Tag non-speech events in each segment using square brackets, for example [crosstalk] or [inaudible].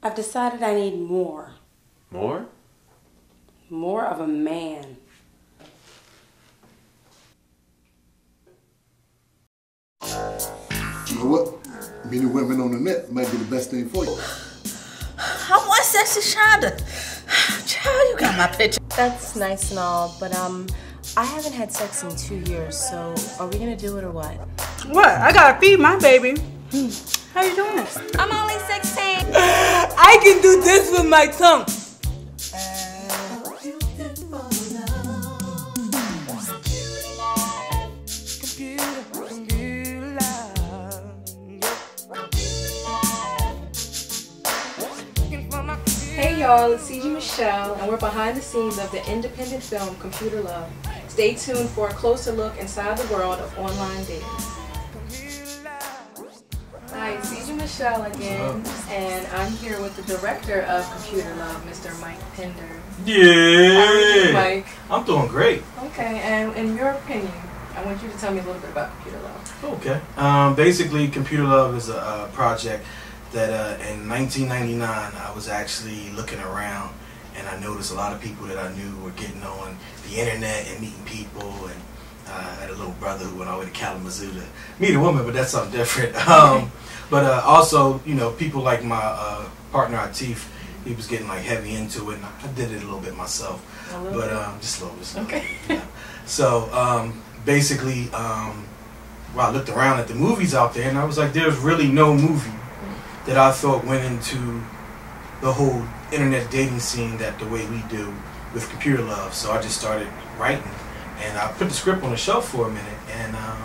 I've decided I need more. More? More of a man. You know what? Meeting women on the net might be the best thing for you. [sighs] I want sexy Shonda. Child, you got my picture. That's nice and all, but um, I haven't had sex in two years, so are we gonna do it or what? What? I gotta feed my baby. Hmm. How you doing this? I'm only 16. [sighs] [sighs] I can do this with my tongue. Hey y'all, it's CG Michelle, and we're behind the scenes of the independent film Computer Love. Stay tuned for a closer look inside the world of online dating. Michelle again, and I'm here with the director of Computer Love, Mr. Mike Pender. Yeah. Mike. I'm doing great. Okay, and in your opinion, I want you to tell me a little bit about Computer Love. Okay. Um, basically, Computer Love is a, project that uh, in 1999 I was actually looking around and I noticed a lot of people that I knew were getting on the internet and meeting people and uh, I had a little brother who went all the way to Kalamazoo to meet a woman, but that's something different. [laughs] Um, but uh, also, you know, people like my uh, partner Atif, he was getting like heavy into it, and I did it a little bit myself, little but um, just a little bit. just a little Okay. yeah. So um, basically, um, well, I looked around at the movies out there, and I was like, there's really no movie that I thought went into the whole internet dating scene that the way we do with computer love. So I just started writing, and I put the script on the shelf for a minute. And um,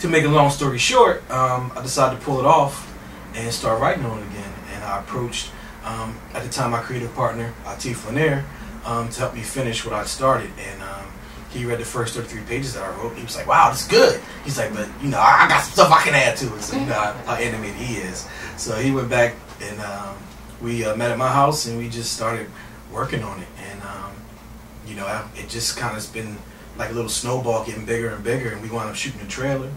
to make a long story short, um, I decided to pull it off and start writing on it again. And I approached, um, at the time, my creative partner, Atif Lanier, um, to help me finish what I'd started. And um, he read the first 33 pages that I wrote. He was like, wow, this is good. He's like, but, you know, I, I got some stuff I can add to it. So, you know how, animated he is. So he went back and um, we uh, met at my house and we just started working on it. And, um, you know, I, it just kind of has been like a little snowball getting bigger and bigger. And we wound up shooting a trailer,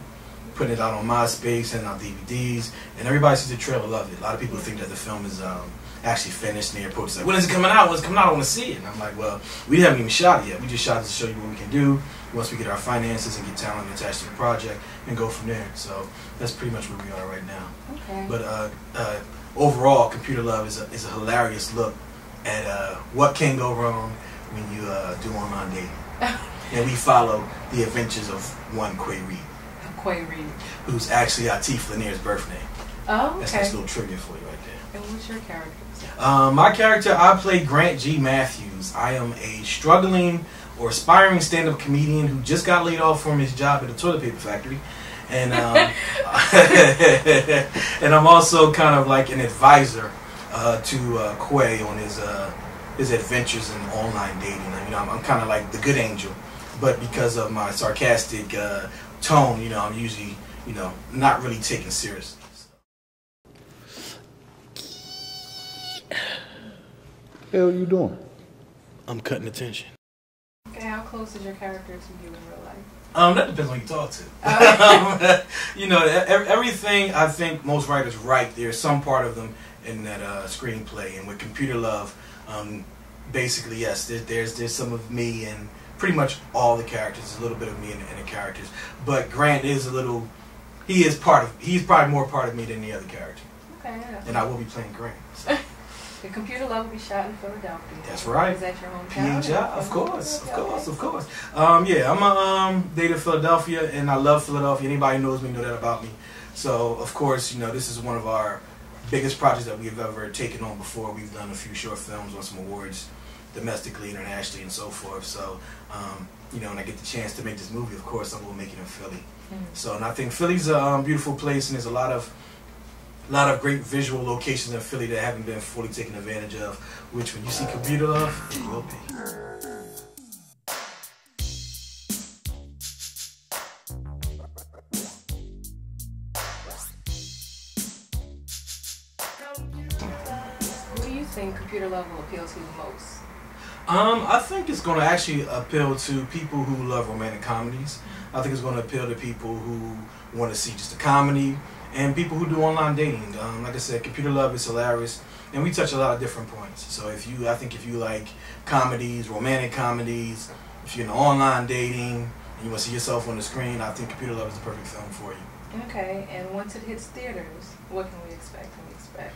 putting it out on MySpace and on DVDs. And everybody sees the trailer, love it. A lot of people think that the film is um, actually finished and the airport is like, when is it coming out? When is it coming out? I want to see it. And I'm like, well, we haven't even shot it yet. We just shot it to show you what we can do once we get our finances and get talent attached to the project and go from there. So that's pretty much where we are right now. Okay. But uh, uh, overall, Computer Love is a, is a hilarious look at uh, what can go wrong when you uh, do online dating. [laughs] and we follow the adventures of one Quay Reed, Quay Reed. who's actually Atif Lanier's birth name. Oh, That's okay. just a little trivia for you right there. And what's your character? Um, my character, I play Grant G. Matthews. I am a struggling or aspiring stand-up comedian who just got laid off from his job at a toilet paper factory, and um, [laughs] [laughs] and I'm also kind of like an advisor uh, to uh, Quay on his uh, his adventures in online dating. You know, I'm, I'm kind of like the good angel, but because of my sarcastic uh, tone, you know, I'm usually you know not really taken seriously. Hell you doing? I'm cutting attention. Okay, how close is your character to you in real life? Um, that depends on who you talk to. [laughs] you know, everything I think most writers write, there's some part of them in that uh, screenplay. And with Computer Love, um, basically, yes, there, there's there's some of me and pretty much all the characters. A little bit of me in, the- in the characters, but Grant is a little. He is part of. He's probably more part of me than the other character, Okay, yeah. and I will be playing Grant. So. [laughs] The computer love will be shot in Philadelphia. That's right. Is that your hometown? PHI, of course, of course, of course. Um, yeah, I'm a um, native Philadelphia, and I love Philadelphia. Anybody who knows me know that about me. So, of course, you know this is one of our biggest projects that we've ever taken on before. We've done a few short films, won some awards, domestically, internationally, and so forth. So, um, you know, when I get the chance to make this movie, of course, I'm going to make it in Philly. Mhm. So, and I think Philly's a um, beautiful place, and there's a lot of a lot of great visual locations in Philly that haven't been fully taken advantage of. Which, when you see Computer Love, it will be. Who do you think computer love will appeal to the most? Um, I think it's going to actually appeal to people who love romantic comedies. I think it's going to appeal to people who want to see just a comedy, and people who do online dating. Um, like I said, Computer Love is hilarious, and we touch a lot of different points. So if you, I think if you like comedies, romantic comedies, if you're into online dating and you want to see yourself on the screen, I think Computer Love is the perfect film for you. Okay, and once it hits theaters, what can we expect? Can we expect?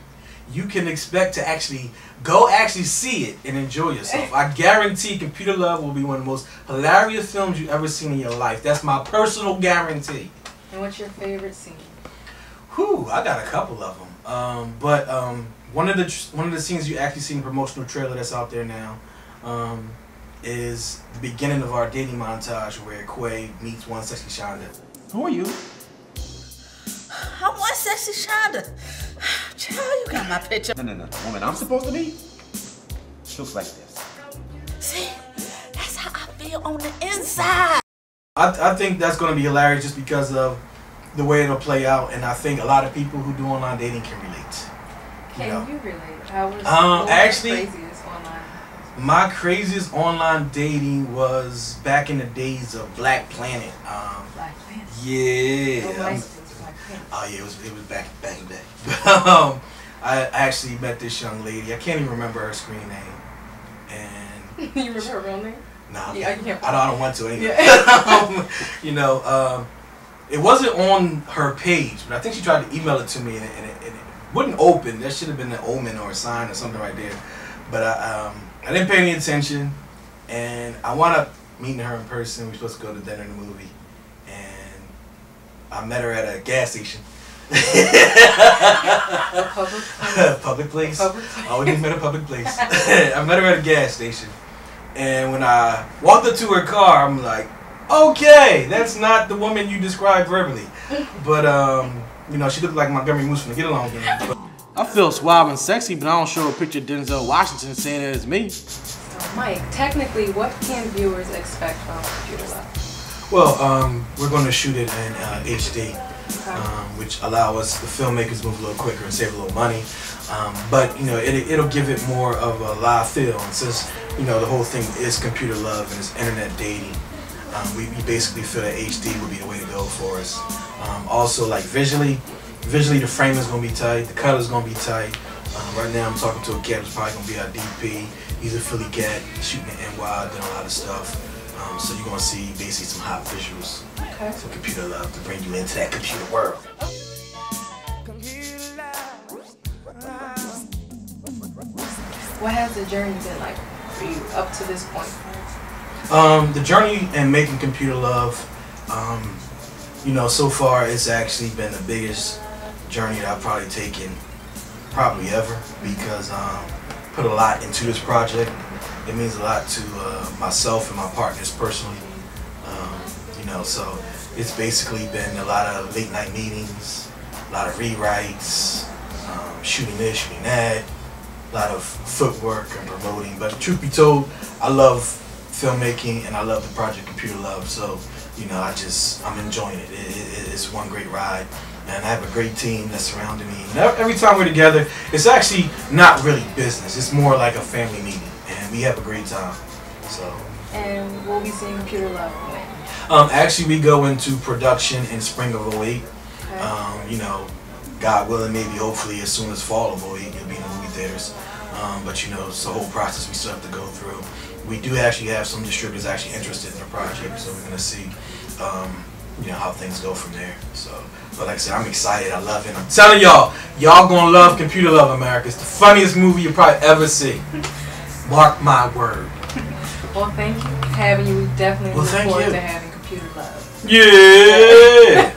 You can expect to actually go actually see it and enjoy yourself. I guarantee Computer Love will be one of the most hilarious films you've ever seen in your life. That's my personal guarantee. And what's your favorite scene? Whew, I got a couple of them. Um, but um, one of the one of the scenes you actually see in the promotional trailer that's out there now um, is the beginning of our dating montage where Quay meets one sexy Shonda. Who are you? I want sexy Shonda. [sighs] Child, you got my picture. No, no, no. The woman I'm supposed to be? She looks like this. See, that's how I feel on the inside. I, I think that's going to be hilarious just because of the way it'll play out, and I think a lot of people who do online dating can relate. Can know. you relate? How was Um, actually- the craziest online? My craziest online dating was back in the days of Black Planet. Um, Black Planet. yeah. Oh, I'm- MySpace, Black Planet. Yeah, it was it was back the day. [laughs] um, I actually met this young lady. I can't even remember her screen name. And [laughs] you remember her real name? nah, Yeah, can't- I don't, I don't want to anyway. Yeah. [laughs] um, you know, um, it wasn't on her page, but I think she tried to email it to me, and it, and it, and it wouldn't open. That should have been an omen or a sign or something right there. But I, um, I didn't pay any attention, and I wound up meeting her in person. We were supposed to go to dinner and a movie, I met her at a gas station. A public place. [laughs] public place. Public place. I always met a public place. [laughs] I met her at a gas station, and when I walked up to her car, I'm like, okay, that's not the woman you described verbally, but um, you know, she looked like Montgomery Moose from the Get Along Gang. But I feel suave and sexy, but I don't show a picture of Denzel Washington saying that it's me. So, Mike, technically, what can viewers expect from Computer Love? Well, um, we're going to shoot it in uh, HD. Um, which allow us the filmmakers move a little quicker and save a little money. Um, but you know, it, it'll give it more of a live feel. And since you know the whole thing is computer love and it's internet dating, um, we, we basically feel that HD would be the way to go for us. Um, also, like visually, visually the frame is gonna be tight, the color's gonna be tight. Um, right now, I'm talking to a cat who's probably gonna be our DP. He's a Philly cat, shooting in NY, doing a lot of stuff. Um, so you're gonna see basically some hot visuals Okay. for computer love to bring you into that computer world. What has the journey been like for you up to this point? Um, the journey in making computer love, um, you know, so far it's actually been the biggest journey that I've probably taken, probably ever, because um, put a lot into this project. It means a lot to uh, myself and my partners personally. Um, you know, so it's basically been a lot of late night meetings, a lot of rewrites, um, shooting this, shooting that, a lot of footwork and promoting. But truth be told, I love filmmaking and I love the project Computer Love. So, you know, I just, I'm enjoying it. It, it. It's one great ride. And I have a great team that's surrounding me. And every time we're together, it's actually not really business. It's more like a family meeting. We have a great time. So, And we'll be seeing Computer Love when? um, actually, we go into production in spring of 08. Okay. Um, you know, God willing, maybe hopefully as soon as fall of 08, it'll be in the movie theaters. Um, but you know, it's the whole process we still have to go through. We do actually have some distributors actually interested in the project, so we're gonna see, um, you know, how things go from there. So, but like I said, I'm excited. I love it. I'm telling y'all, y'all gonna love Computer Love America. It's the funniest movie you'll probably ever see. [laughs] Mark my word. well, thank you for having you. We definitely Well, look thank forward you. to having Computer Love. Yeah. [laughs]